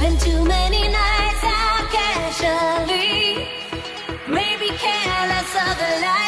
Spent too many nights casually, maybe careless of the life.